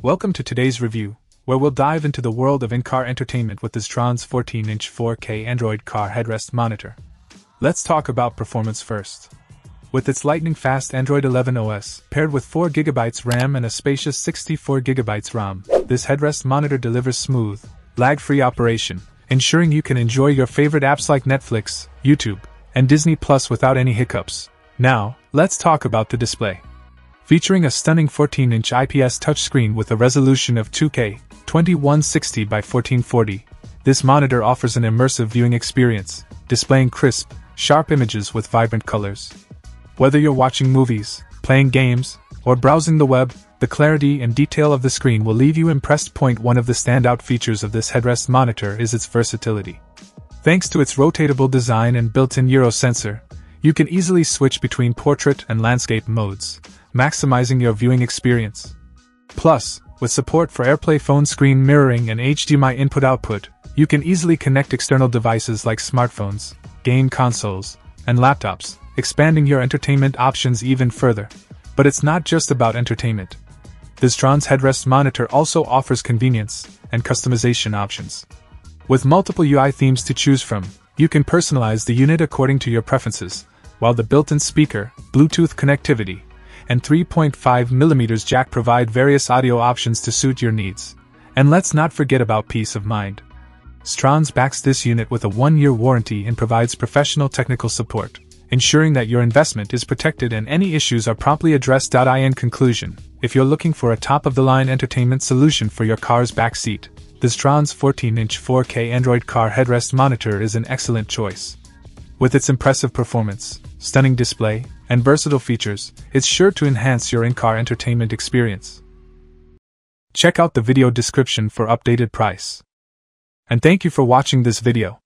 Welcome to today's review, where we'll dive into the world of in car entertainment with the XTRONS 14 inch 4K Android car headrest monitor. Let's talk about performance first. With its lightning fast Android 11 OS, paired with 4GB RAM and a spacious 64GB ROM, this headrest monitor delivers smooth, lag free operation, ensuring you can enjoy your favorite apps like Netflix, YouTube, and Disney Plus without any hiccups. Now, let's talk about the display. Featuring a stunning 14 inch IPS touchscreen with a resolution of 2K 2160 by 1440, this monitor offers an immersive viewing experience, displaying crisp, sharp images with vibrant colors. Whether you're watching movies, playing games, or browsing the web, the clarity and detail of the screen will leave you impressed. Point one of the standout features of this headrest monitor is its versatility. Thanks to its rotatable design and built in gyro sensor, you can easily switch between portrait and landscape modes, maximizing your viewing experience. Plus, with support for AirPlay phone screen mirroring and HDMI input output, you can easily connect external devices like smartphones, game consoles, and laptops, expanding your entertainment options even further. But it's not just about entertainment. The XTRONS headrest monitor also offers convenience and customization options. With multiple UI themes to choose from, you can personalize the unit according to your preferences, while the built in speaker, Bluetooth connectivity, and 3.5mm jack provide various audio options to suit your needs. And let's not forget about peace of mind. XTRONS backs this unit with a one year warranty and provides professional technical support, ensuring that your investment is protected and any issues are promptly addressed. In conclusion, if you're looking for a top of the line entertainment solution for your car's back seat, the XTRONS 14 inch 4K Android car headrest monitor is an excellent choice. With its impressive performance, stunning display, and versatile features, it's sure to enhance your in car entertainment experience. Check out the video description for updated price. And thank you for watching this video.